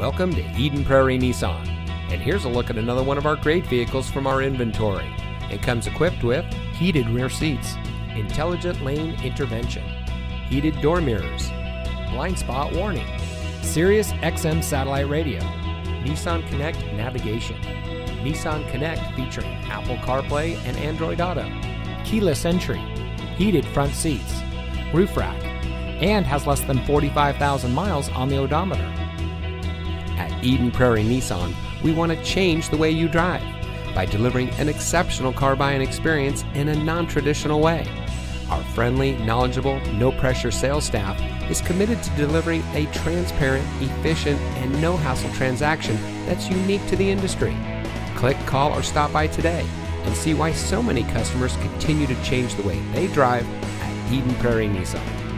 Welcome to Eden Prairie Nissan. And here's a look at another one of our great vehicles from our inventory. It comes equipped with heated rear seats, intelligent lane intervention, heated door mirrors, blind spot warning, Sirius XM satellite radio, Nissan Connect navigation, Nissan Connect featuring Apple CarPlay and Android Auto, keyless entry, heated front seats, roof rack, and has less than 45,000 miles on the odometer. At Eden Prairie Nissan, we want to change the way you drive by delivering an exceptional car buying experience in a non traditional way. Our friendly, knowledgeable, no pressure sales staff is committed to delivering a transparent, efficient, and no hassle transaction that's unique to the industry. Click, call, or stop by today and see why so many customers continue to change the way they drive at Eden Prairie Nissan.